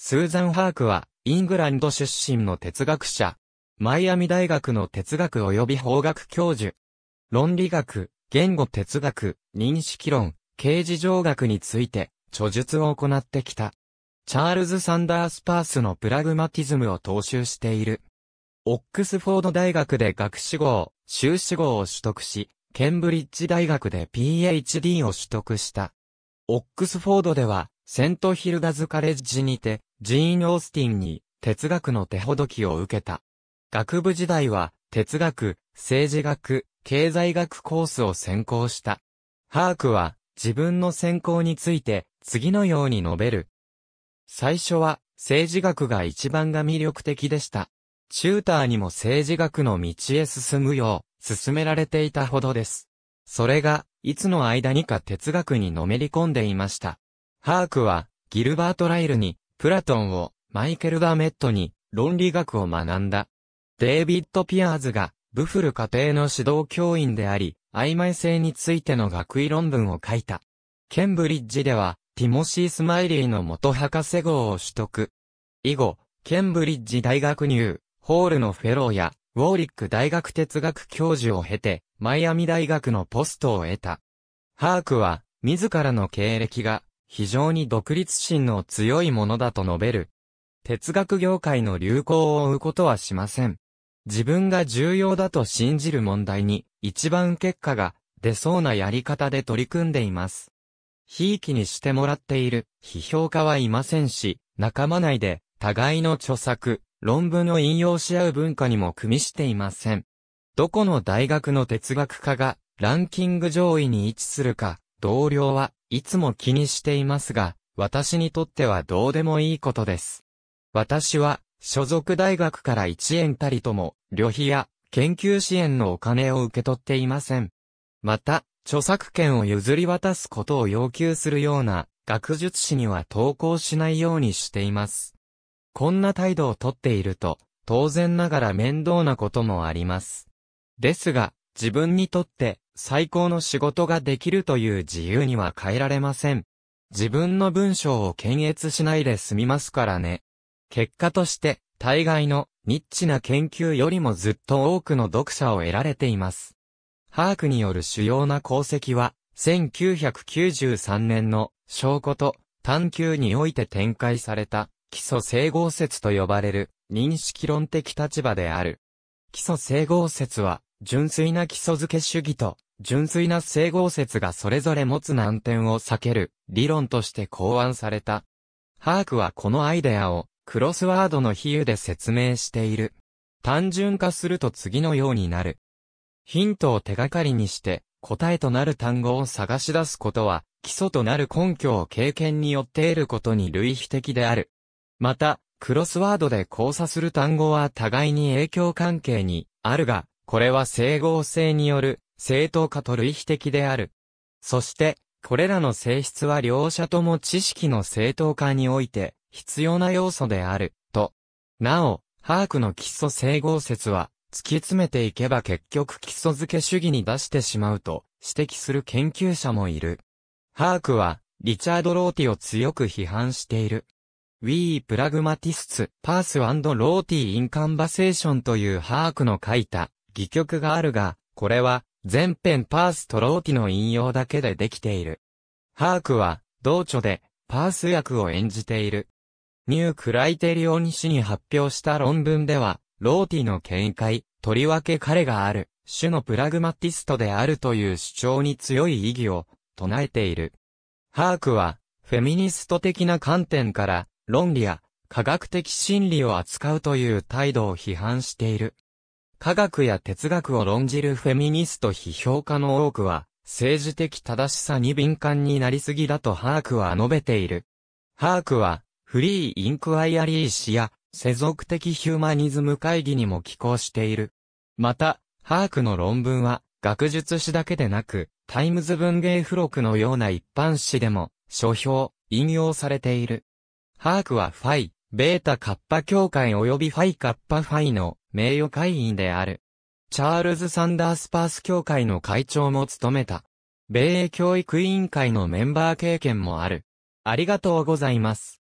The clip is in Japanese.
スーザン・ハークは、イングランド出身の哲学者。マイアミ大学の哲学及び法学教授。論理学、言語哲学、認識論、刑事上学について、著述を行ってきた。チャールズ・サンダースパースのプラグマティズムを踏襲している。オックスフォード大学で学士号、修士号を取得し、ケンブリッジ大学で PhD を取得した。オックスフォードでは、セントヒルダズカレッジにて、ジーン・オースティンに哲学の手ほどきを受けた。学部時代は哲学、政治学、経済学コースを専攻した。ハークは自分の専攻について次のように述べる。最初は政治学が一番が魅力的でした。チューターにも政治学の道へ進むよう進められていたほどです。それが、いつの間にか哲学にのめり込んでいました。ハークは、ギルバート・ライルに、プラトンを、マイケル・ダメットに、論理学を学んだ。デイビッド・ピアーズが、 B.Phil 課程の指導教員であり、曖昧性についての学位論文を書いた。ケンブリッジでは、ティモシー・スマイリーのもと博士号を取得。以後、ケンブリッジ大学ニューホールのフェローや、ウォーリック大学哲学教授を経て、マイアミ大学のポストを得た。ハークは、自らの経歴が、非常に独立心の強いものだと述べる。哲学業界の流行を追うことはしません。自分が重要だと信じる問題に一番結果が出そうなやり方で取り組んでいます。ひいきにしてもらっている批評家はいませんし、仲間内で互いの著作、論文を引用し合う文化にも組みしていません。どこの大学の哲学家がランキング上位に位置するか、同僚はいつも気にしていますが、私にとってはどうでもいいことです。私は、所属大学から1円たりとも、旅費や研究支援のお金を受け取っていません。また、著作権を譲り渡すことを要求するような学術誌には投稿しないようにしています。こんな態度をとっていると、当然ながら面倒なこともあります。ですが、自分にとって最高の仕事ができるという自由には変えられません。自分の文章を検閲しないで済みますからね。結果として、大概のニッチな研究よりもずっと多くの読者を得られています。ハークによる主要な功績は、1993年の証拠と探求において展開された基礎整合説と呼ばれる認識論的立場である。基礎整合説は純粋な基礎付け主義と、純粋な整合説がそれぞれ持つ難点を避ける理論として考案された。ハークはこのアイデアをクロスワードの比喩で説明している。単純化すると次のようになる。ヒントを手がかりにして答えとなる単語を探し出すことは基礎となる根拠を経験によって得ることに類比的である。また、クロスワードで交差する単語は互いに影響関係にあるが、これは整合性による正当化と類比的である。そして、これらの性質は両者とも知識の正当化において必要な要素である、と。なお、ハークの基礎整合説は、突き詰めていけば結局基礎付け主義に出してしまうと指摘する研究者もいる。ハークは、リチャード・ローティを強く批判している。We Pragmatists Peirce and Rorty in Conversation というハークの書いた戯曲があるが、これは、全編パースとローティの引用だけでできている。ハークは、同著で、パース役を演じている。ニュークライテリオン誌に発表した論文では、ローティの見解、とりわけ彼がある、種のプラグマティストであるという主張に強い異議を唱えている。ハークは、フェミニスト的な観点から、論理や科学的真理を扱うという態度を批判している。科学や哲学を論じるフェミニスト批評家の多くは、政治的正しさに敏感になりすぎだとハークは述べている。ハークは、フリーインクワイアリー誌や、世俗的ヒューマニズム会議にも寄稿している。また、ハークの論文は、学術誌だけでなく、タイムズ文芸付録のような一般誌でも、書評、引用されている。ハークはファイ、ベータカッパ協会及びファイカッパファイの名誉会員である。チャールズ・サンダースパース協会の会長も務めた。米英教育委員会のメンバー経験もある。ありがとうございます。